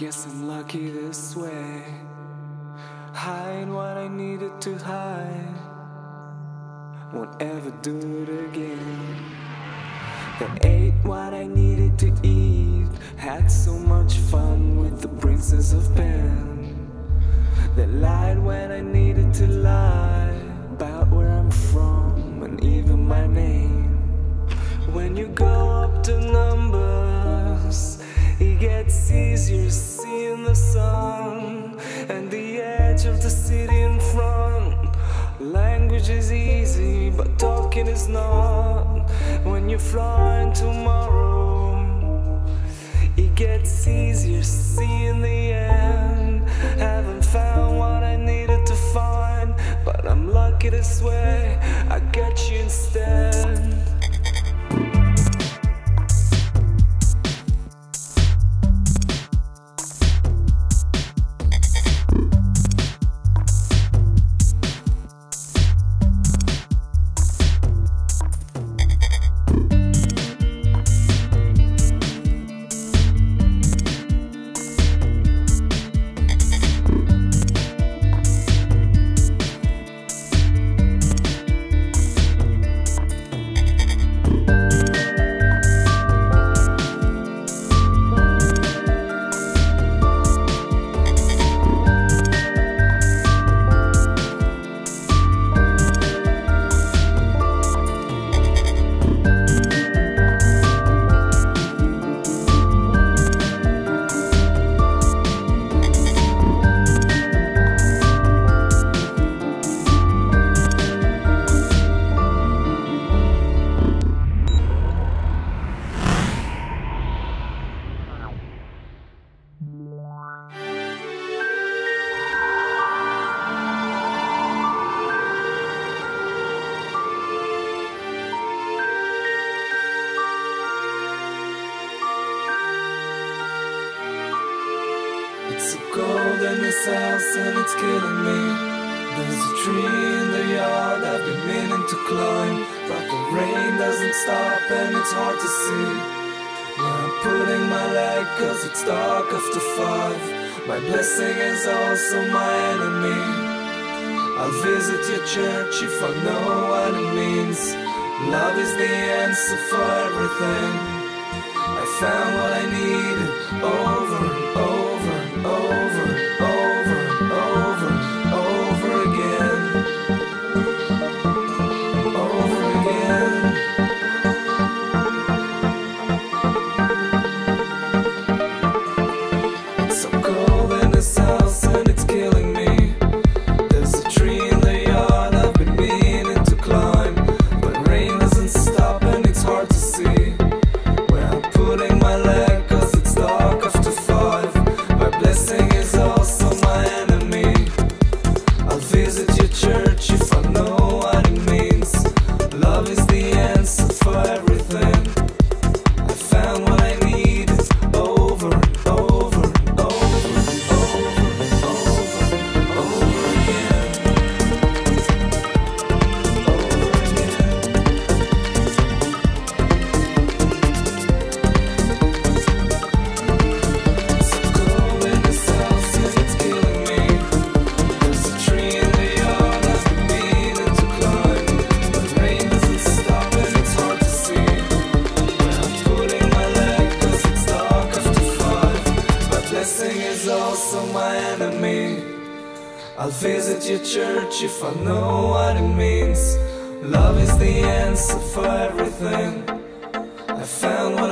Guess I'm lucky this way. Hide what I needed to hide. Won't ever do it again. That ate what I needed to eat. Had so much fun with the princess of pen. That lied when I needed to lie about where I'm from and even my name. When you go up to numbers, it gets easier the sun and the edge of the city in front. Language is easy, but talking is not. When you're flying tomorrow, it gets easier seeing the end. Haven't found what I needed to find, but I'm lucky this way. I get you instead. In this house and it's killing me. There's a tree in the yard I've been meaning to climb. But the rain doesn't stop and it's hard to see. Where I'm putting my leg cause it's dark after five. My blessing is also my enemy. I'll visit your church if I know what it means. Love is the answer for everything. I found what I needed blessing is also my enemy. I'll visit your church if I know what it means. Love is the answer for everything. I found what